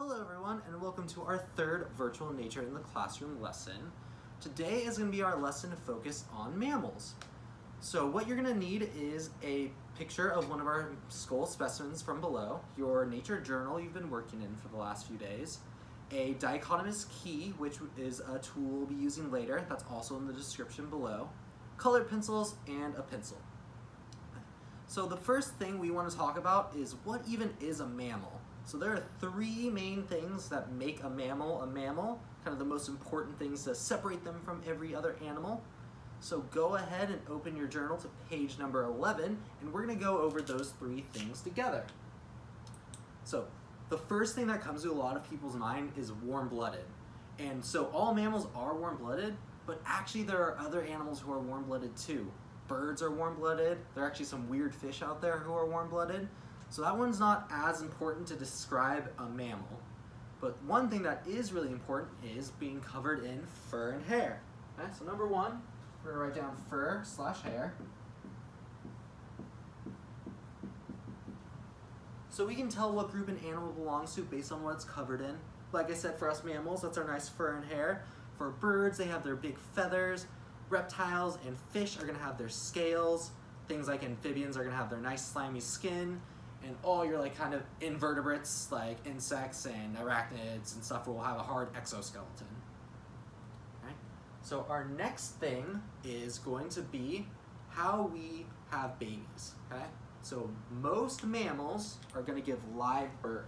Hello everyone and welcome to our third virtual nature in the classroom lesson. Today is going to be our lesson focused on mammals. So what you're going to need is a picture of one of our skull specimens from below, your nature journal you've been working in for the last few days, a dichotomous key, which is a tool we'll be using later, that's also in the description below, colored pencils, and a pencil. So the first thing we want to talk about is what even is a mammal? So there are three main things that make a mammal a mammal, kind of the most important things to separate them from every other animal. So go ahead and open your journal to page number 11, and we're going to go over those three things together. So the first thing that comes to a lot of people's mind is warm-blooded. And so all mammals are warm-blooded, but actually there are other animals who are warm-blooded too. Birds are warm-blooded. There are actually some weird fish out there who are warm-blooded. So that one's not as important to describe a mammal. But one thing that is really important is being covered in fur and hair. Okay, so number one, we're gonna write down fur slash hair. So we can tell what group an animal belongs to based on what it's covered in. Like I said, for us mammals, that's our nice fur and hair. For birds, they have their big feathers. Reptiles and fish are gonna have their scales. Things like amphibians are gonna have their nice slimy skin. And all your like kind of invertebrates, like insects and arachnids and stuff will have a hard exoskeleton. Okay? So our next thing is going to be how we have babies, okay? So most mammals are gonna give live birth.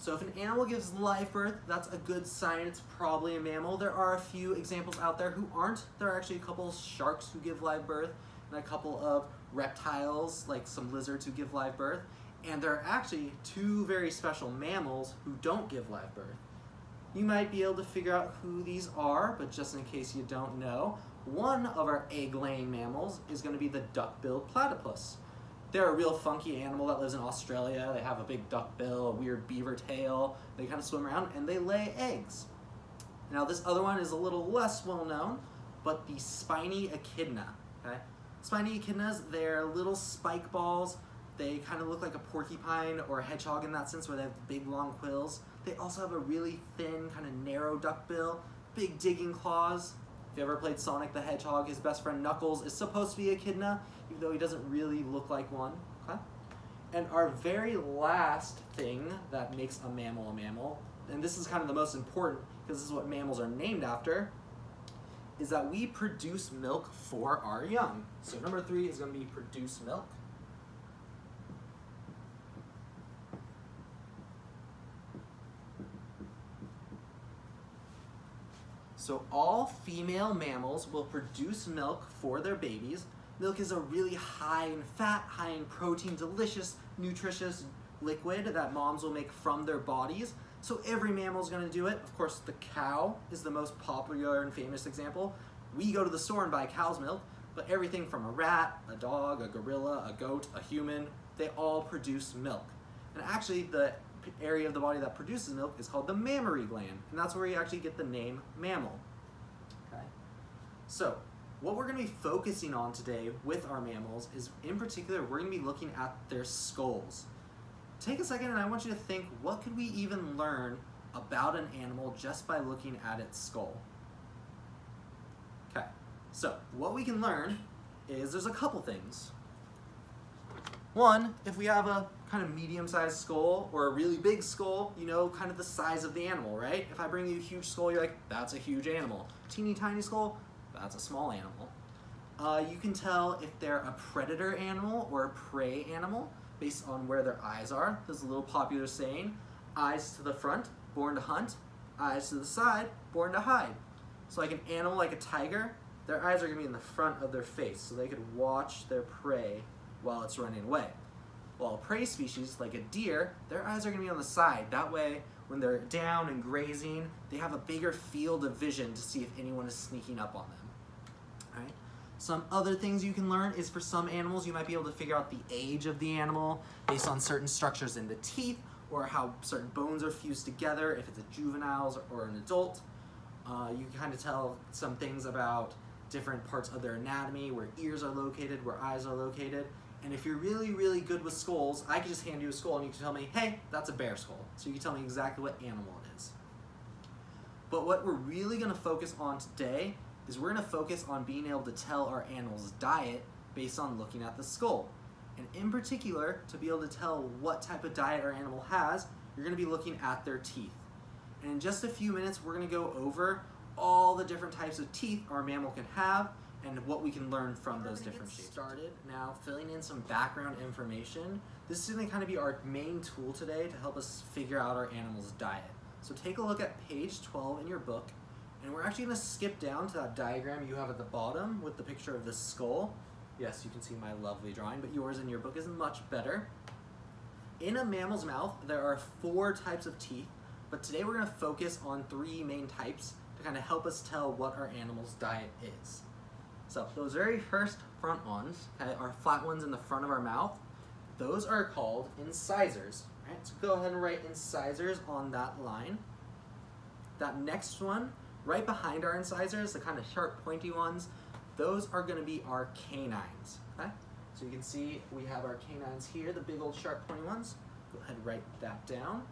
So if an animal gives live birth, that's a good sign it's probably a mammal. There are a few examples out there who aren't. There are actually a couple sharks who give live birth, and a couple of reptiles, like some lizards who give live birth. And there are actually two very special mammals who don't give live birth. You might be able to figure out who these are, but just in case you don't know, one of our egg-laying mammals is going to be the duck-billed platypus. They're a real funky animal that lives in Australia. They have a big duck bill, a weird beaver tail. They kind of swim around and they lay eggs. Now this other one is a little less well known, but the spiny echidna. Okay? Spiny echidnas, they're little spike balls. They kind of look like a porcupine or a hedgehog in that sense where they have big long quills. They also have a really thin, kind of narrow duck bill, big digging claws. If you ever played Sonic the Hedgehog, his best friend Knuckles is supposed to be echidna, even though he doesn't really look like one. Okay? And our very last thing that makes a mammal a mammal, and this is kind of the most important because this is what mammals are named after, is that we produce milk for our young. So number three is going to be produce milk. So all female mammals will produce milk for their babies. Milk is a really high in fat, high in protein, delicious, nutritious liquid that moms will make from their bodies. So every mammal is going to do it. Of course, the cow is the most popular and famous example. We go to the store and buy cow's milk, but everything from a rat, a dog, a gorilla, a goat, a human, they all produce milk. And actually, the area of the body that produces milk is called the mammary gland, and that's where you actually get the name mammal. Okay. So, what we're going to be focusing on today with our mammals is, in particular, we're going to be looking at their skulls. Take a second and I want you to think, what could we even learn about an animal just by looking at its skull? Okay, so what we can learn is there's a couple things. One, if we have a kind of medium-sized skull or a really big skull, you know kind of the size of the animal, right? If I bring you a huge skull, you're like, that's a huge animal. Teeny tiny skull, that's a small animal. Uh, you can tell if they're a predator animal or a prey animal based on where their eyes are. There's a little popular saying, eyes to the front, born to hunt, eyes to the side, born to hide. So like an animal like a tiger, their eyes are gonna be in the front of their face so they could watch their prey while it's running away. While a prey species, like a deer, their eyes are gonna be on the side. That way, when they're down and grazing, they have a bigger field of vision to see if anyone is sneaking up on them. Some other things you can learn is for some animals, you might be able to figure out the age of the animal based on certain structures in the teeth or how certain bones are fused together, if it's a juvenile or an adult. Uh, you can kind of tell some things about different parts of their anatomy, where ears are located, where eyes are located. And if you're really, really good with skulls, I can just hand you a skull and you can tell me, hey, that's a bear skull. So you can tell me exactly what animal it is. But what we're really gonna focus on today is we're gonna focus on being able to tell our animal's diet based on looking at the skull. And in particular, to be able to tell what type of diet our animal has, you're gonna be looking at their teeth. And in just a few minutes, we're gonna go over all the different types of teeth our mammal can have and what we can learn from those different shapes. Started now filling in some background information. This is going to kind of be our main tool today to help us figure out our animal's diet. So take a look at page 12 in your book, and we're actually going to skip down to that diagram you have at the bottom with the picture of the skull. Yes, you can see my lovely drawing, but yours in your book is much better. In a mammal's mouth, there are four types of teeth, but today we're going to focus on three main types to kind of help us tell what our animal's diet is. So those very first front ones, okay, our flat ones in the front of our mouth, those are called incisors. Right? So go ahead and write incisors on that line. That next one, right behind our incisors, the kind of sharp pointy ones, those are going to be our canines. Okay? So you can see we have our canines here, the big old sharp pointy ones. Go ahead and write that down.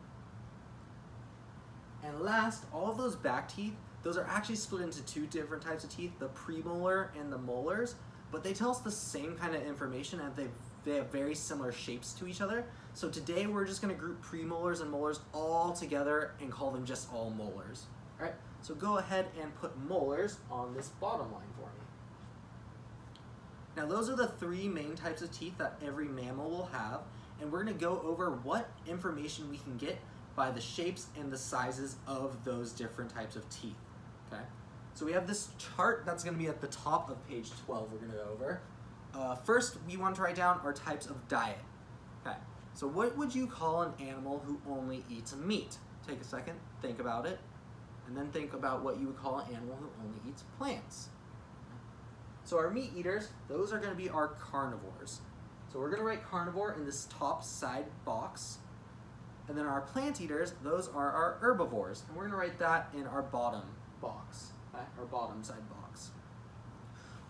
And last, all those back teeth, those are actually split into two different types of teeth, the premolar and the molars, but they tell us the same kind of information and they, they have very similar shapes to each other. So today we're just gonna group premolars and molars all together and call them just all molars. All right, so go ahead and put molars on this bottom line for me. Now those are the three main types of teeth that every mammal will have, and we're gonna go over what information we can get by the shapes and the sizes of those different types of teeth okay? So we have this chart that's gonna be at the top of page 12 we're gonna go over. Uh, first, we want to write down our types of diet. Okay, so what would you call an animal who only eats meat? Take a second, think about it, and then think about what you would call an animal who only eats plants. So our meat eaters, those are gonna be our carnivores. So we're gonna write carnivore in this top side box. And then our plant eaters, those are our herbivores. And we're gonna write that in our bottom box, okay? or bottom side box.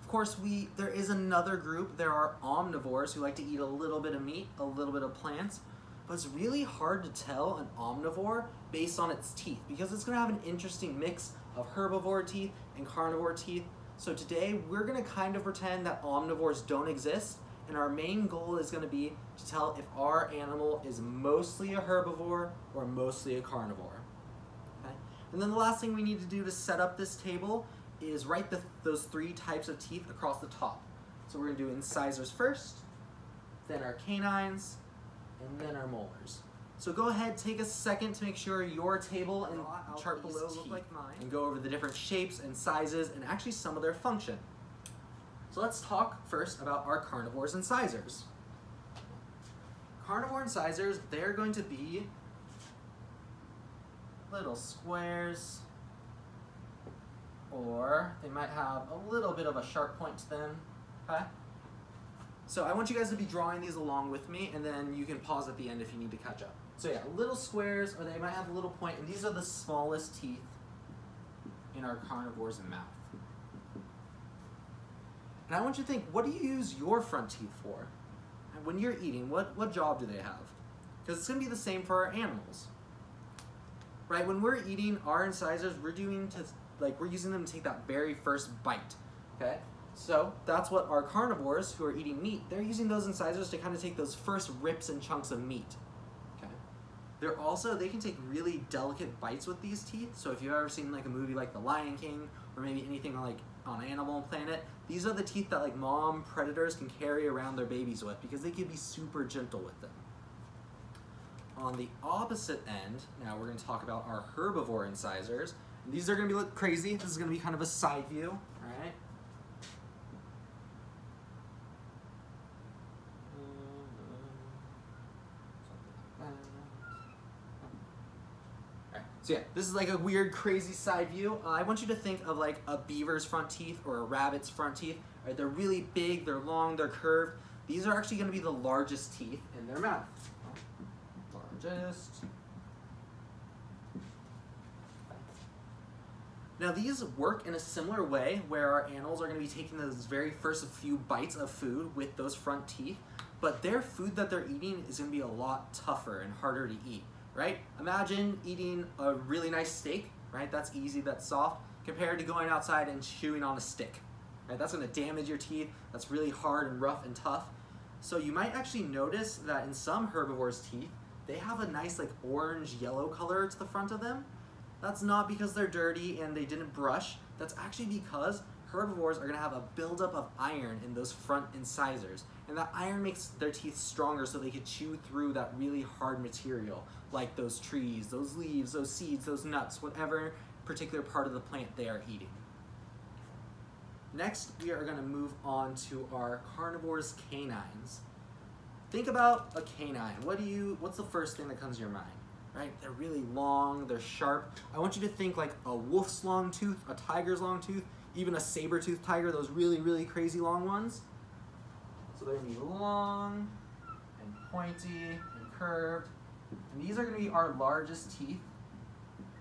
Of course, we there is another group. There are omnivores who like to eat a little bit of meat, a little bit of plants, but it's really hard to tell an omnivore based on its teeth because it's going to have an interesting mix of herbivore teeth and carnivore teeth. So today we're going to kind of pretend that omnivores don't exist and our main goal is going to be to tell if our animal is mostly a herbivore or mostly a carnivore. And then the last thing we need to do to set up this table is write the, those three types of teeth across the top. So we're going to do incisors first, then our canines, and then our molars. So go ahead, take a second to make sure your table and chart below look like mine, and go over the different shapes and sizes and actually some of their function. So let's talk first about our carnivores incisors. Carnivore incisors, they're going to be little squares, or they might have a little bit of a sharp point to them, okay? So I want you guys to be drawing these along with me, and then you can pause at the end if you need to catch up. So yeah, little squares, or they might have a little point, and these are the smallest teeth in our carnivore's mouth. And I want you to think, what do you use your front teeth for? when you're eating, what, what job do they have? Because it's going to be the same for our animals right? When we're eating our incisors, we're doing to like we're using them to take that very first bite. Okay, so that's what our carnivores who are eating meat, they're using those incisors to kind of take those first rips and chunks of meat. Okay, they're also they can take really delicate bites with these teeth. So if you've ever seen like a movie like The Lion King or maybe anything like on Animal Planet, these are the teeth that like mom predators can carry around their babies with because they can be super gentle with them. On the opposite end, now we're going to talk about our herbivore incisors. These are going to be look crazy. This is going to be kind of a side view, all right? So yeah, this is like a weird, crazy side view. Uh, I want you to think of like a beaver's front teeth or a rabbit's front teeth. Right? They're really big, they're long, they're curved. These are actually going to be the largest teeth in their mouth largest. Now these work in a similar way where our animals are going to be taking those very first few bites of food with those front teeth, but their food that they're eating is going to be a lot tougher and harder to eat, right? Imagine eating a really nice steak, right? That's easy, that's soft, compared to going outside and chewing on a stick, right? That's going to damage your teeth. That's really hard and rough and tough. So you might actually notice that in some herbivores' teeth, they have a nice like orange yellow color to the front of them. That's not because they're dirty and they didn't brush. That's actually because herbivores are gonna have a buildup of iron in those front incisors. And that iron makes their teeth stronger so they can chew through that really hard material, like those trees, those leaves, those seeds, those nuts, whatever particular part of the plant they are eating. Next, we are gonna move on to our carnivores canines. Think about a canine. What do you, what's the first thing that comes to your mind? Right? They're really long, they're sharp. I want you to think like a wolf's long tooth, a tiger's long tooth, even a saber-toothed tiger, those really, really crazy long ones. They're gonna be long and pointy and curved. And these are gonna be our largest teeth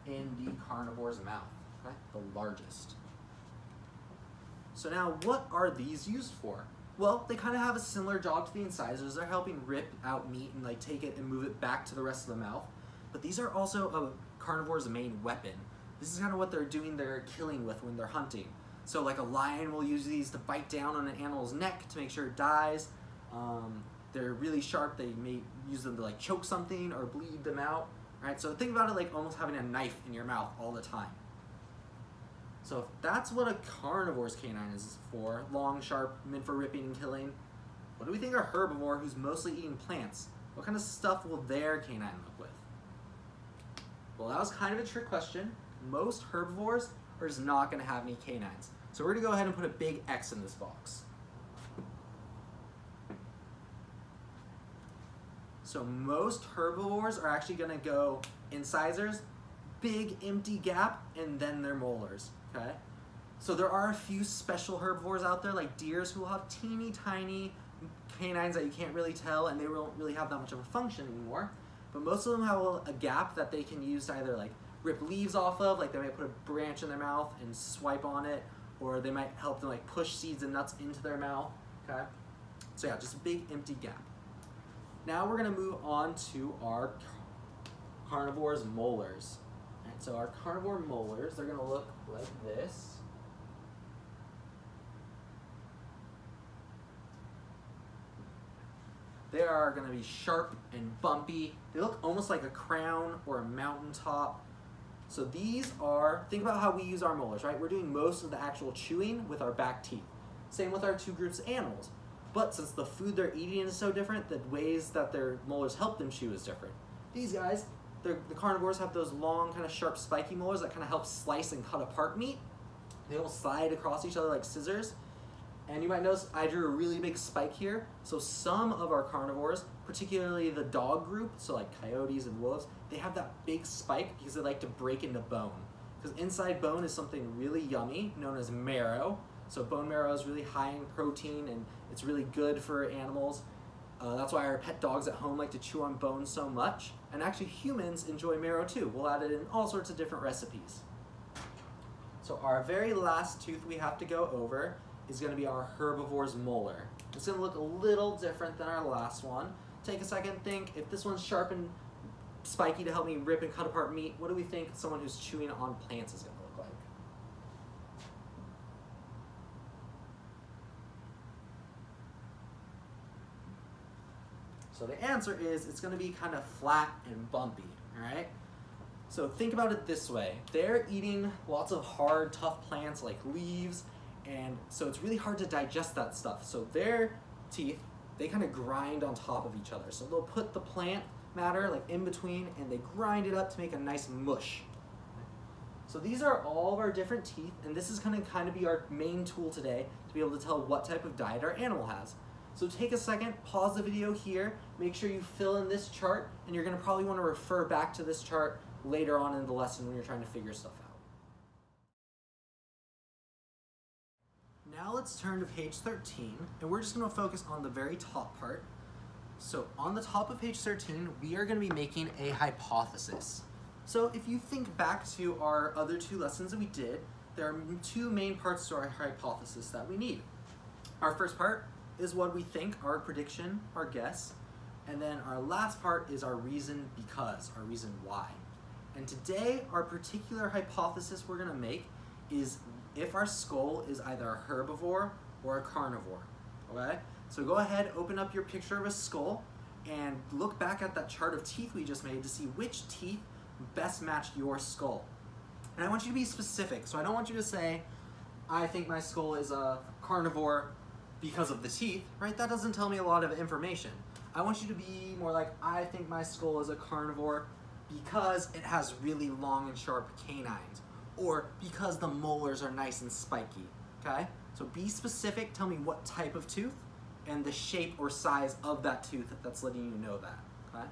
in the carnivore's mouth, okay? The largest. So now what are these used for? Well, they kind of have a similar job to the incisors. They're helping rip out meat and like take it and move it back to the rest of the mouth. But these are also a carnivore's main weapon. This is kind of what they're doing their killing with when they're hunting. So like a lion will use these to bite down on an animal's neck to make sure it dies. Um, they're really sharp. They may use them to like choke something or bleed them out. Right? So think about it like almost having a knife in your mouth all the time. So if that's what a carnivore's canine is for, long, sharp, meant for ripping and killing, what do we think a herbivore who's mostly eating plants, what kind of stuff will their canine look with? Well, that was kind of a trick question. Most herbivores are just not going to have any canines. So we're to go ahead and put a big X in this box. So most herbivores are actually to go incisors, big empty gap, and then their molars okay? So there are a few special herbivores out there, like deers, who will have teeny tiny canines that you can't really tell, and they won't really have that much of a function anymore. But most of them have a gap that they can use to either like rip leaves off of, like they might put a branch in their mouth and swipe on it, or they might help them like push seeds and nuts into their mouth, okay? So yeah, just a big empty gap. Now we're gonna move on to our carnivore's molars. So our carnivore molars, they're gonna look like this. They are gonna be sharp and bumpy. They look almost like a crown or a mountaintop. So these are, think about how we use our molars, right? We're doing most of the actual chewing with our back teeth. Same with our two groups of animals. But since the food they're eating is so different, the ways that their molars help them chew is different. These guys, the carnivores have those long, kind of sharp, spiky molars that kind of help slice and cut apart meat. They will slide across each other like scissors. And you might notice I drew a really big spike here. So some of our carnivores, particularly the dog group, so like coyotes and wolves, they have that big spike because they like to break into bone. Because inside bone is something really yummy known as marrow. So bone marrow is really high in protein and it's really good for animals. Uh, that's why our pet dogs at home like to chew on bone so much. And actually humans enjoy marrow too. We'll add it in all sorts of different recipes. So our very last tooth we have to go over is gonna be our herbivore's molar. It's gonna look a little different than our last one. Take a second, think, if this one's sharp and spiky to help me rip and cut apart meat, what do we think someone who's chewing on plants is gonna look like? So the answer is it's gonna be kind of flat and bumpy, all right? So think about it this way. They're eating lots of hard, tough plants like leaves, and so it's really hard to digest that stuff. So their teeth, they kind of grind on top of each other. So they'll put the plant matter like in between and they grind it up to make a nice mush. So these are all of our different teeth, and this is gonna kind of be our main tool today to be able to tell what type of diet our animal has. So take a second, pause the video here, make sure you fill in this chart, and you're gonna probably wanna refer back to this chart later on in the lesson when you're trying to figure stuff out. Now let's turn to page 13, and we're just gonna focus on the very top part. So on the top of page 13, we are gonna be making a hypothesis. So if you think back to our other two lessons that we did, there are two main parts to our hypothesis that we need. Our first part is what we think, our prediction, our guess, and then our last part is our reason because, our reason why. And today, our particular hypothesis we're gonna make is if our skull is either a herbivore or a carnivore, okay? So go ahead, open up your picture of a skull, and look back at that chart of teeth we just made to see which teeth best match your skull. And I want you to be specific, so I don't want you to say, I think my skull is a carnivore because of the teeth, right? That doesn't tell me a lot of information. I want you to be more like, I think my skull is a carnivore because it has really long and sharp canines, or because the molars are nice and spiky, okay? So be specific, tell me what type of tooth, and the shape or size of that tooth that's letting you know that, okay?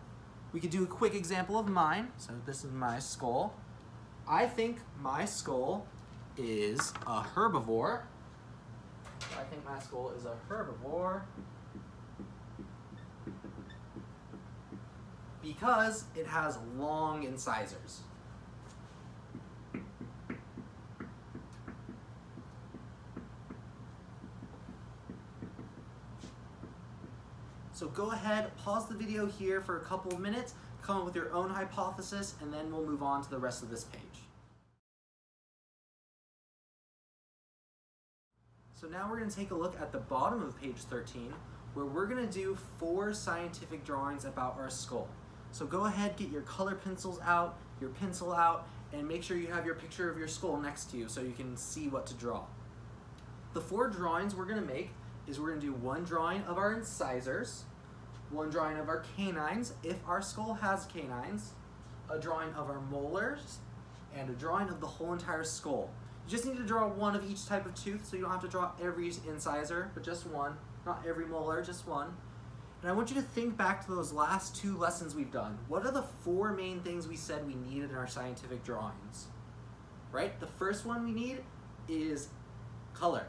We could do a quick example of mine. So this is my skull. I think my skull is a herbivore. I think my skull is a herbivore because it has long incisors. So go ahead, pause the video here for a couple of minutes, come up with your own hypothesis, and then we'll move on to the rest of this page. So now we're going to take a look at the bottom of page 13, where we're going to do four scientific drawings about our skull. So go ahead, get your color pencils out, your pencil out, and make sure you have your picture of your skull next to you so you can see what to draw. The four drawings we're going to make is we're going to do one drawing of our incisors, one drawing of our canines, if our skull has canines, a drawing of our molars, and a drawing of the whole entire skull. You just need to draw one of each type of tooth, so you don't have to draw every incisor, but just one. Not every molar, just one. And I want you to think back to those last two lessons we've done. What are the four main things we said we needed in our scientific drawings? Right? The first one we need is color.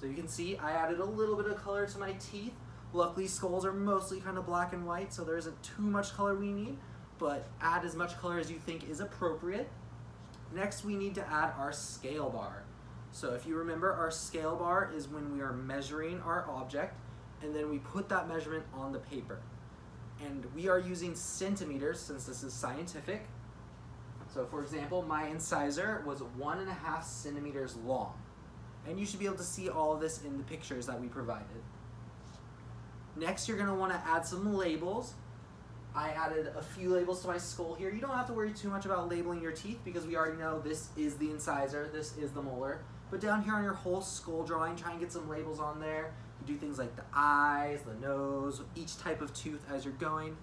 So you can see I added a little bit of color to my teeth. Luckily skulls are mostly kind of black and white so there isn't too much color we need, but add as much color as you think is appropriate. Next we need to add our scale bar. So if you remember our scale bar is when we are measuring our object and then we put that measurement on the paper. And we are using centimeters since this is scientific. So for example, my incisor was one and a half centimeters long. And you should be able to see all of this in the pictures that we provided. Next, you're gonna wanna add some labels. I added a few labels to my skull here. You don't have to worry too much about labeling your teeth because we already know this is the incisor, this is the molar. But down here on your whole skull drawing, try and get some labels on there. You do things like the eyes, the nose, each type of tooth as you're going.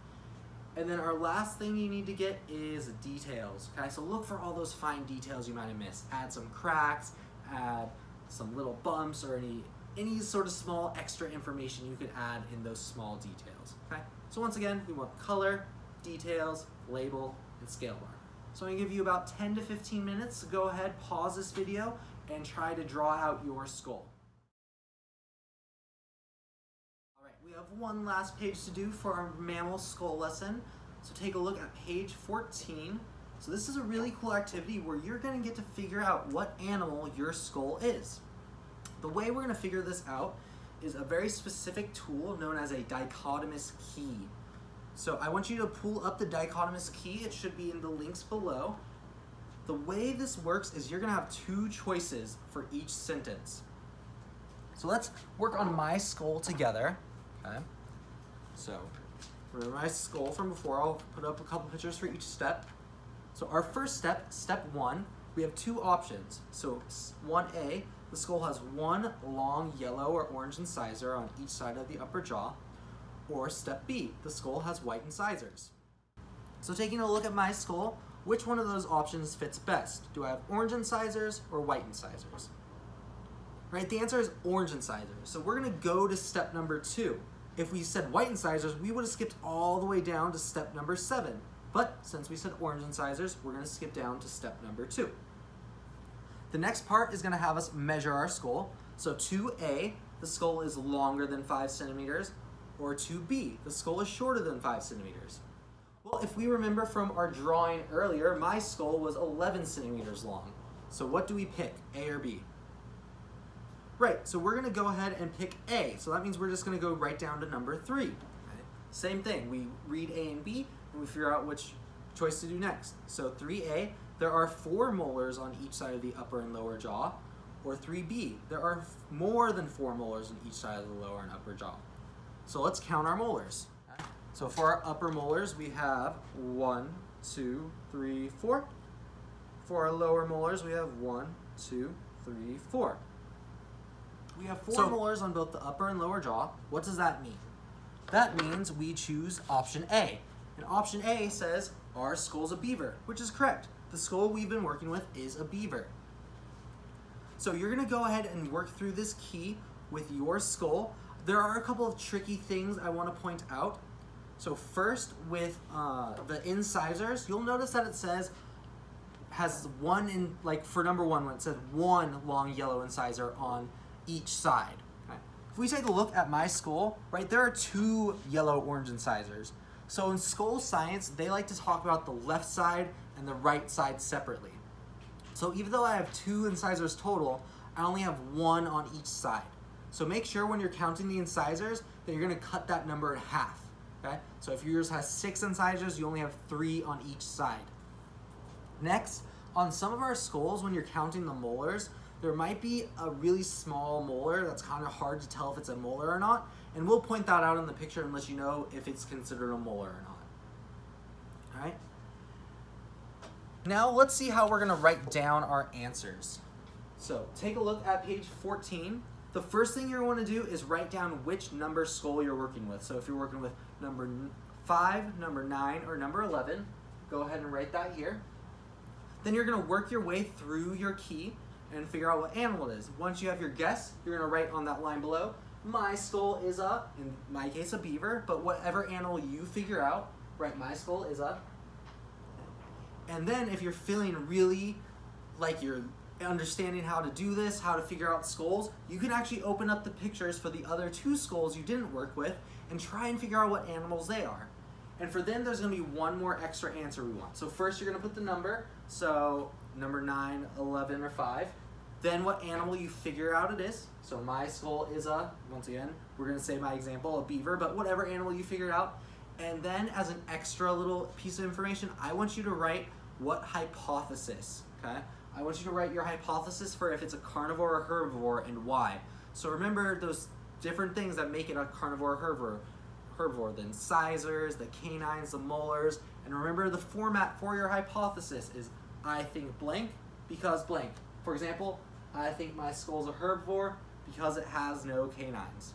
And then our last thing you need to get is details, okay? So look for all those fine details you might have missed. Add some cracks, add some little bumps or any any sort of small extra information you could add in those small details, okay? So once again, we want color, details, label, and scale bar. So I'm gonna give you about 10 to 15 minutes to go ahead, pause this video, and try to draw out your skull. All right, we have one last page to do for our mammal skull lesson. So take a look at page 14. So this is a really cool activity where you're gonna get to figure out what animal your skull is. The way we're gonna figure this out is a very specific tool known as a dichotomous key. So I want you to pull up the dichotomous key. It should be in the links below. The way this works is you're gonna have two choices for each sentence. So let's work on my skull together, okay? So for my skull from before, I'll put up a couple pictures for each step. So our first step, step one, we have two options. So 1A, the skull has one long yellow or orange incisor on each side of the upper jaw. Or step B, the skull has white incisors. So taking a look at my skull, which one of those options fits best? Do I have orange incisors or white incisors? Right, the answer is orange incisors. So we're gonna go to step number two. If we said white incisors, we would have skipped all the way down to step number seven. But since we said orange incisors, we're gonna skip down to step number two. The next part is gonna have us measure our skull. So 2A, the skull is longer than five centimeters, or 2B, the skull is shorter than five centimeters. Well, If we remember from our drawing earlier, my skull was 11 centimeters long. So what do we pick, A or B? Right, so we're gonna go ahead and pick A. So that means we're just gonna go right down to number three. Same thing, we read A and B, and we figure out which choice to do next. So 3A, there are four molars on each side of the upper and lower jaw. Or 3B, there are more than four molars on each side of the lower and upper jaw. So let's count our molars. So for our upper molars, we have one, two, three, four. For our lower molars, we have one, two, three, four. We have four so, molars on both the upper and lower jaw. What does that mean? That means we choose option A. And option A says our skull's a beaver, which is correct. The skull we've been working with is a beaver. So you're gonna go ahead and work through this key with your skull. There are a couple of tricky things I wanna point out. So first with uh, the incisors, you'll notice that it says has one in, like for number one, when it says one long yellow incisor on each side. If we take a look at my skull, right, there are two yellow-orange incisors. So in skull science, they like to talk about the left side and the right side separately. So even though I have two incisors total, I only have one on each side. So make sure when you're counting the incisors that you're gonna cut that number in half, okay? So if yours has six incisors, you only have three on each side. Next, on some of our skulls, when you're counting the molars, there might be a really small molar that's kind of hard to tell if it's a molar or not, and we'll point that out in the picture and let you know if it's considered a molar or not. All right? Now let's see how we're gonna write down our answers. So take a look at page 14. The first thing you're gonna do is write down which number skull you're working with. So if you're working with number five, number nine, or number 11, go ahead and write that here. Then you're gonna work your way through your key and figure out what animal it is. Once you have your guess, you're gonna write on that line below, my skull is a, in my case a beaver, but whatever animal you figure out, write my skull is a. And then if you're feeling really like you're understanding how to do this, how to figure out skulls, you can actually open up the pictures for the other two skulls you didn't work with and try and figure out what animals they are. And for them, there's gonna be one more extra answer we want. So first you're gonna put the number, so number nine, 11, or five then what animal you figure out it is. So my skull is a, once again, we're gonna say my example, a beaver, but whatever animal you figure out. And then as an extra little piece of information, I want you to write what hypothesis, okay? I want you to write your hypothesis for if it's a carnivore or herbivore and why. So remember those different things that make it a carnivore or herbivore. Herbivore, the incisors, the canines, the molars, and remember the format for your hypothesis is I think blank because blank. For example, I think my skull's a herbivore because it has no canines.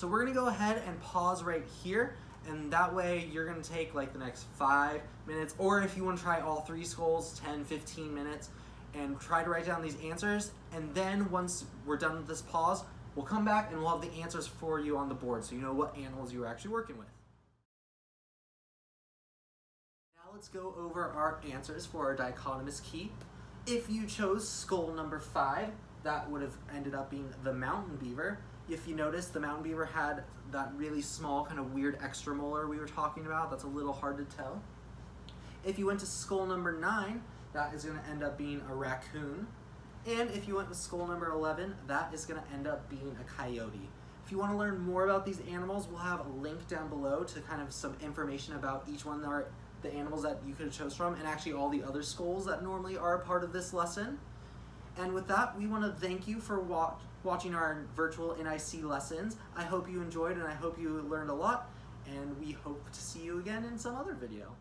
So we're gonna go ahead and pause right here and that way you're gonna take like the next five minutes or if you wanna try all three skulls, 10, 15 minutes and try to write down these answers and then once we're done with this pause, we'll come back and we'll have the answers for you on the board so you know what animals you were actually working with. Now let's go over our answers for our dichotomous key. If you chose skull number five, that would have ended up being the mountain beaver. If you notice, the mountain beaver had that really small, kind of weird extra molar we were talking about. That's a little hard to tell. If you went to skull number nine, that is going to end up being a raccoon. And if you went with skull number 11, that is going to end up being a coyote. If you want to learn more about these animals, we'll have a link down below to kind of some information about each one that the animals that you could have chose from, and actually all the other skulls that normally are a part of this lesson. And with that, we want to thank you for watch, watching our virtual NIC lessons. I hope you enjoyed and I hope you learned a lot, and we hope to see you again in some other video.